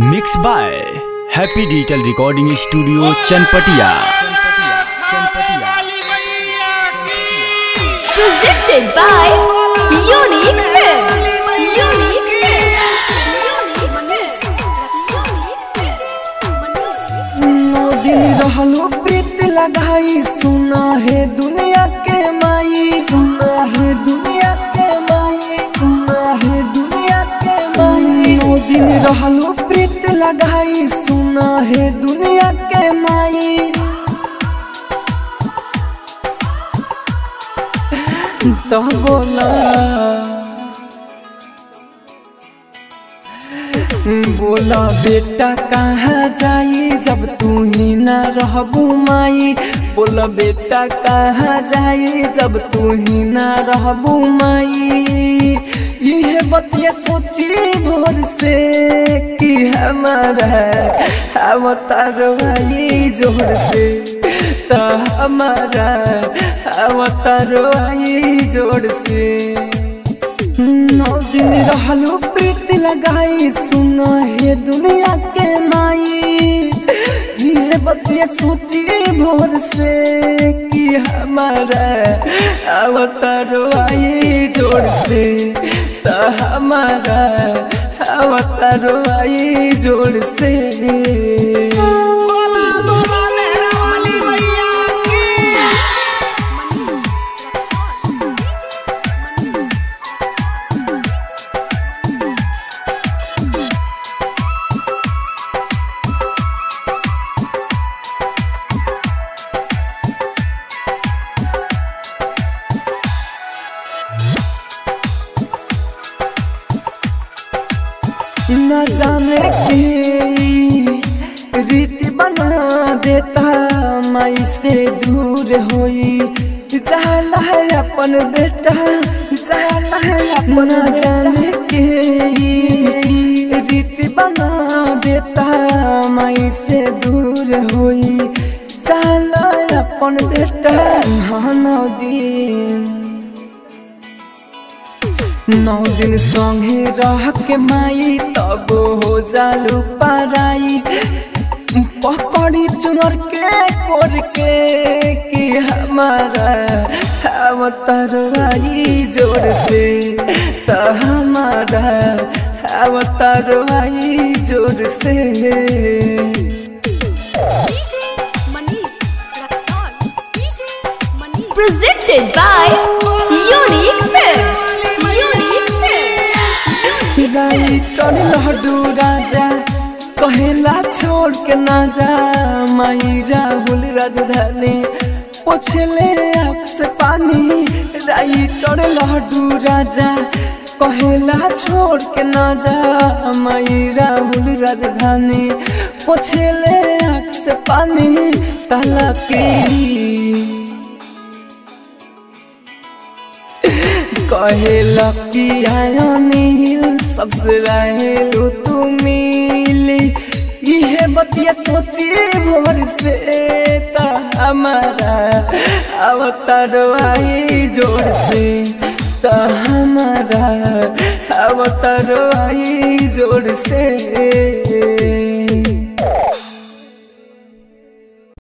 Mix by happy digital recording studio Chanpatia. नौ दिन रहलो प्रीत लगाई सुना है दुनिया के माई सुना है दुनिया के माई सुना है दुनिया के माई नौ दिन रहलो प्रीत लगाई, सुना है दुनिया के माई। तो बोला बोला, बेटा, कहाँ जाई जब तू ही ना रहबू माई? बोला, बेटा, कहाँ जाई जब तू ही ना रहबू माई? यह बतिया सोची भोर से। हमारा अवतार भाई ज़ोर से तो हमारा अवतार भाई ज़ोर से नौ दिन रहलो, प्रीत लगाई, सुनो हे दुनिया के माई। ये बतिया सोची भोर से कि हमारा अवतार आई ज़ोर से तो हमारा अवतार आई ज़ोर से। न जाने की रीति बना देता, माई से दूर होई। चाहला है अपन बेटा चाहला है अपन जाने के रीति बना देता, माई से दूर होई। है अपन बेटा हाँ नौ दिन। नौ दिन संगे रह के माई, तब हो जालू पाराई। पकड़ी चुनर के कोर के कि हमारा अवतार आई ज़ोर से। तो हमारा अवतार आई ज़ोर से। Presented by Unique Films. Films. राई चढ़ राजा कहेला छोड़ के ना जा, माई राहुल राजधानी। पोछले आँख से पानी, राई चढ़ लड्डू राजा कहेला छोड़ के ना जा, माई राहुल राजधानी। पोछले आँख से पानी की कहे लकी आयो नील सबसे रहेलू तू मिली। यह बतिया सोची भोर से ता हमारा। अवतार आई ज़ोर से ता हमारा। अवतार आई ज़ोर से।